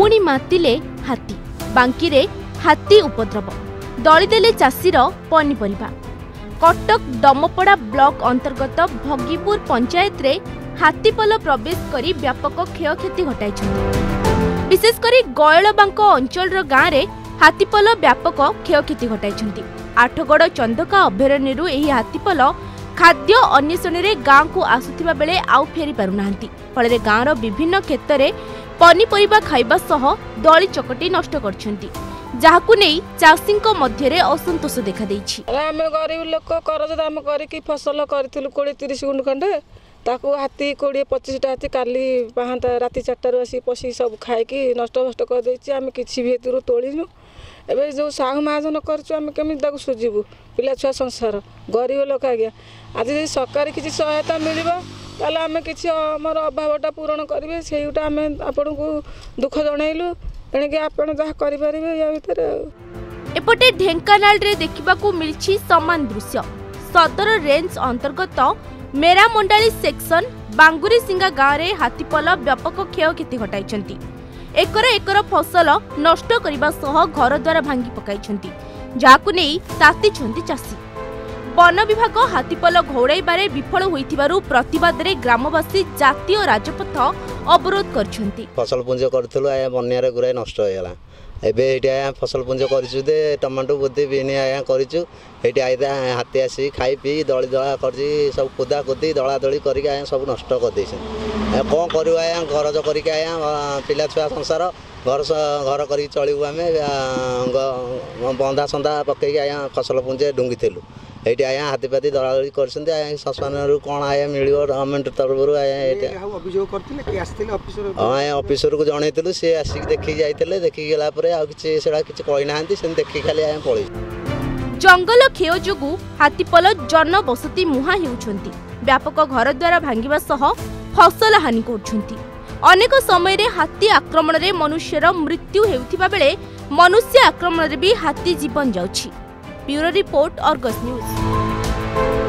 ପୁଣି ମାତିଲେ ହାତୀ। ବାଙ୍କିରେ ହାତୀ ଉପଦ୍ରବ। ଦଳିଦେଲେ ଚାଷୀର ପନିପରିବା। କଟକ ଡମପଡ଼ା ବ୍ଲକ ଅନ୍ତର୍ଗତ ଭଗିପୁର ପଞ୍ଚାୟତରେ ହାତୀପଲ ପ୍ରବେଶ କରି ବ୍ୟାପକ କ୍ଷୟକ୍ଷତି ଘଟାଇଛନ୍ତି। ବିଶେଷ କରି ଗୟଳବାଙ୍କ ଅଞ୍ଚଳର ଗାଁରେ ହାତୀପଲ ବ୍ୟାପକ କ୍ଷୟକ୍ଷତି ଘଟାଇଛନ୍ତି। ଆଠଗଡ଼ ଚନ୍ଦକା ଅଭୟାରଣ୍ୟରୁ ଏହି ହାତୀପଲ ଖାଦ୍ୟ ଅନ୍ୱେଷଣରେ ଗାଁକୁ ଆସୁଥିବା ବେଳେ ଆଉ ଫେରି ପାରୁନାହାନ୍ତି ଫଳରେ ଗାଁର ବିଭିନ୍ନ କ୍ଷେତ୍ରରେ ପନିପରିବା ଖାଇବା ସହ ଦଳି ଚକଟି ନଷ୍ଟ କରିଛନ୍ତି। ଯାହାକୁ ନେଇ ଚାଷୀଙ୍କ ମଧ୍ୟରେ ଅସନ୍ତୋଷ ଦେଖାଦେଇଛି। ଆରେ ଆମେ ଗରିବ ଲୋକ କରଜ ଦାମ କରିକି ଫସଲ କରିଥିଲୁ କୋଡ଼ିଏ ତିରିଶ ଗୁଣ୍ଠ ଖଣ୍ଡେ। ତାକୁ ହାତୀ କୋଡ଼ିଏ ପଚିଶଟା ହାତୀ କାଲି ପାହାନ୍ତା ରାତି ଚାରିଟାରୁ ଆସିକି ପଶିକି ସବୁ ଖାଇକି ନଷ୍ଟ ଫଷ୍ଟ କରିଦେଇଛି। ଆମେ କିଛି ବି ଏଥିରୁ ତୋଳିନୁ। ଏବେ ଯେଉଁ ସାହୁ ମହାଜନ କରିଛୁ ଆମେ କେମିତି ତାକୁ ସୁଝିବୁ? ପିଲା ଛୁଆ ସଂସାର ଗରିବ ଲୋକ ଆଜ୍ଞା। ଆଜି ଯଦି ସରକାରୀ କିଛି ସହାୟତା ମିଳିବ ତାହେଲେ ଆମେ କିଛି ଆମର ଅଭାବଟା ପୂରଣ କରିବେ ସେଇଟା ଆମେ ଆପଣଙ୍କୁ ଦୁଃଖ ଜଣାଇଲୁ ତେଣିକି ଆପଣ ଯାହା କରିପାରିବେ ୟା ଭିତରେ ଆଉ। ଏପଟେ ଢେଙ୍କାନାଳରେ ଦେଖିବାକୁ ମିଳିଛି ସମାନ ଦୃଶ୍ୟ। ସଦର ରେଞ୍ଜ ଅନ୍ତର୍ଗତ ମେରାମଣ୍ଡାଳି ସେକ୍ସନ ବାଙ୍ଗୁରିସିଙ୍ଗା ଗାଁରେ ହାତୀପଲ ବ୍ୟାପକ କ୍ଷୟକ୍ଷତି ଘଟାଇଛନ୍ତି। ଏକର ଏକର ଫସଲ ନଷ୍ଟ କରିବା ସହ ଘରଦ୍ୱାର ଭାଙ୍ଗି ପକାଇଛନ୍ତି। ଯାହାକୁ ନେଇ ତାତିଛନ୍ତି ଚାଷୀ। ବନ ବିଭାଗ ହାତୀପଲ ଘଉଡ଼ାଇବାରେ ବିଫଳ ହୋଇଥିବାରୁ ପ୍ରତିବାଦରେ ଗ୍ରାମବାସୀ ଜାତୀୟ ରାଜପଥ ଅବରୋଧ କରିଛନ୍ତି। ଫସଲ ପୁଞ୍ଜ କରିଥିଲୁ ଆଜ୍ଞା ବନ୍ୟାରେ ଗୁଡ଼ାଏ ନଷ୍ଟ ହେଇଗଲା। ଏବେ ଏଇଠି ଆଜ୍ଞା ଫସଲ ପୁଞ୍ଜ କରିଛୁ ଯେ ଟମାଟୋ ବୁଦ୍ଧି ବିନି ଆଜ୍ଞା କରିଛୁ। ଏଇଠି ଆଜ୍ଞା ହାତୀ ଆସିକି ଖାଇ ପିଇ ଦଳି ଦଳା କରିଛି ସବୁ କୁଦା କୁଦି ଦଳା ଦଳି କରିକି ଆଜ୍ଞା ସବୁ ନଷ୍ଟ କରିଦେଇଛନ୍ତି। କ'ଣ କରିବୁ ଆଜ୍ଞା ଘରଜ କରିକି ଆଜ୍ଞା ପିଲା ଛୁଆ ସଂସାର ଘର ଘର କରିକି ଚଳିବୁ ଆମେ ବନ୍ଧା ସନ୍ଧା ପକେଇକି ଆଜ୍ଞା ଫସଲ ପୁଞ୍ଜେ ଡୁଙ୍ଗିଥିଲୁ। ଏଇଠି ଆଜ୍ଞା ହାତୀପାତି ଦଳାଦଳି କରିଛନ୍ତି ଆଜ୍ଞା ଶ୍ମଶାନରୁ କ'ଣ ଆଜ୍ଞା ମିଳିବ ଗଭର୍ଣ୍ଣମେଣ୍ଟ ତରଫରୁ ଆଜ୍ଞା ଏଇଟା। ଅଭିଯୋଗ କରିଥିଲେ କିଏ ଆସିଥିଲେ ଅଫିସର ହଁ ଆଜ୍ଞା ଅଫିସରକୁ ଜଣେଇଥିଲୁ ସିଏ ଆସିକି ଦେଖିକି ଯାଇଥିଲେ ଦେଖିକି ଗଲା ପରେ ଆଉ କିଛି ସେଟା କିଛି କହିନାହାନ୍ତି ସେମିତି ଦେଖିକି ଖାଲି ଆଜ୍ଞା ପଳେଇଛୁ ଜଙ୍ଗଲ କ୍ଷୟ ଯୋଗୁଁ ହାତୀପଲ ଜନବସତି ମୁହାଁ ହେଉଛନ୍ତି। ବ୍ୟାପକ ଘରଦ୍ୱାର ଭାଙ୍ଗିବା ସହ ଫସଲ ହାନି କରୁଛନ୍ତି। ଅନେକ ସମୟରେ ହାତୀ ଆକ୍ରମଣରେ ମନୁଷ୍ୟର ମୃତ୍ୟୁ ହେଉଥିବା ବେଳେ ମନୁଷ୍ୟ ଆକ୍ରମଣରେ ବି ହାତୀ ଜୀବନ ଯାଉଛି ବ୍ୟୁରୋ ରିପୋର୍ଟ ଅର୍ଗସ୍ ନ୍ୟୁଜ୍